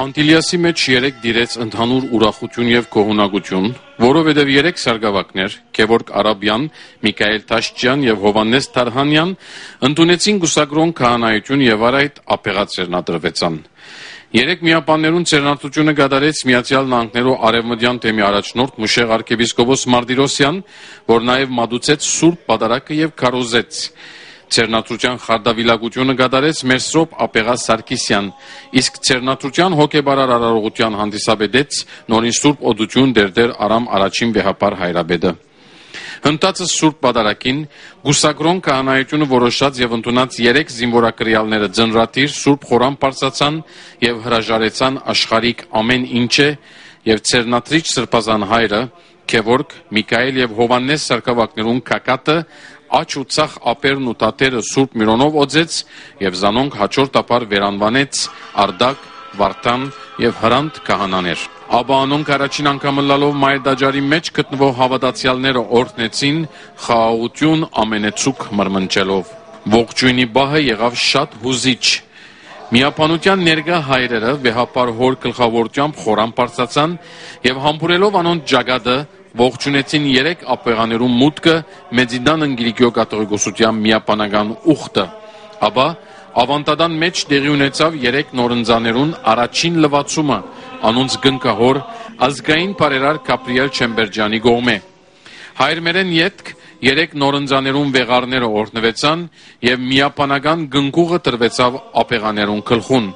Անտիլիասի մեջ երեք դիրեց ընդհանուր ուրախություն եւ գոհունակություն, որովհետեւ երեք սարգսակներ՝ Գևորգ Արաբյան, Միքայել Տաշճյան եւ Հովանես Տարհանյան, ընդունեցին գուսագրոն քահանայություն եւ արայդ ապեղացերնադրվեցան։ Երեք միապաններուն ցերնարտությունը գդարեց Միացյալ Նահանգներու Արևմտյան թեմի առաջնորդ Մուշեղ arczepiskopos Մարտիրոսյան, որ նաև մատուցեց Սուրբ Պատարակը եւ քարոզեց Ցերնացության խարդավիլակությունը գդարեց Մերսրոպ Ապեղաս Սարգսյան, իսկ Ցերնացության հոգեբարար արարողության հանդիսաբեդեց նորին Սուրբ Օդություն դերդեր Արամ առաջին վեհապար հայրաբեդը։ Հնդածը Սուրբ Պատարակին Գուսակրոն քահանայությունը որոշած եւ ընդունած 3 զինվորակրյալները ձնրատիր Սուրբ Խորան բարձացան եւ հրաժարեցան աշխարհիկ ամեն ինչը եւ Ցերնատրիչ Սրբազան հայրը Քևորգ, Միքայել եւ Հովանես Սարգսակներուն կակատը աչ ու ցախ ապերն ու տատերը Սուրբ Միրոնով օձեց եւ զանոնք հաջորդ ապար վերանվանեց Արդակ, Վարդան եւ Հրանտ քահանաներ։ Աբա անոնք առաջին անգամը լալով մայր դաջարի մեջ գտնվող հավատացյալները օրհնեցին խաղաղություն ամենեցուկ մրմնջելով։ Ողջույնի բահը եղավ շատ հուզիչ։ Միապանության ներկա հայրերը վեհապար հոր գլխավորությամբ խորան բարձացան եւ համբուրելով անոնց ճագադը ողջունեցին երեք ապեղաներում մուտքը Մեծիդան ընգիրիկյո կաթողիկոսության միապանական ուխտը, ապա ավանտադան մեջ տեղի ունեցավ երեք նորընձաներուն առաջին լվացումը անոնց գնկահոր ազգային բարերար Գաբրիել Չեմբերջյանի գողմե։ Հայրմերեն յետք երեք նորընձաներուն վեղարները օրնվեցան եւ միապանական գնկուղը տրվեցավ ապեղաներուն գլխուն։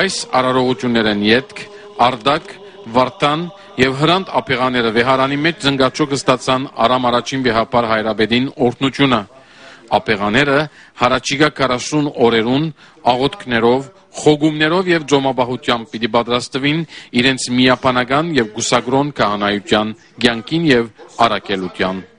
Այս արարողություններն յետք Արդակ, Վարդան եւ հրանտ ապեղաները վեհարանի մեջ զնգաճոկը ստացան Արամ առաջին վեհապար հայրաբեդին օրտնությունը։ Ապեղաները հարաճիգա 40 օրերուն աղոթքներով, խոգումներով եւ ձոմաբահությամբ պիտի պատրաստվին իրենց միապանական եւ գուսագրոն քահանայության ցանկին եւ արակելության